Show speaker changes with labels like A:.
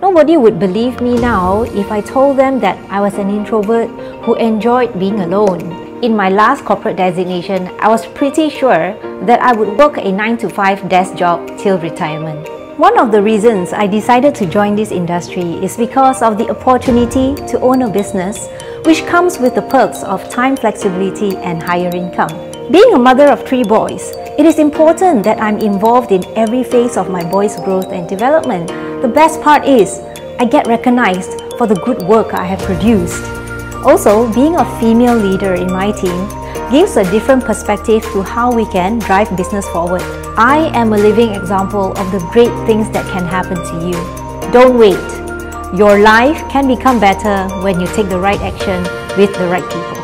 A: Nobody would believe me now if I told them that I was an introvert who enjoyed being alone. In my last corporate designation, I was pretty sure that I would work a 9 to 5 desk job till retirement. One of the reasons I decided to join this industry is because of the opportunity to own a business which comes with the perks of time flexibility and higher income. Being a mother of three boys, it is important that I'm involved in every phase of my boys' growth and development. The best part is, I get recognized for the good work I have produced. Also, being a female leader in my team gives a different perspective to how we can drive business forward. I am a living example of the great things that can happen to you. Don't wait. Your life can become better when you take the right action with the right people.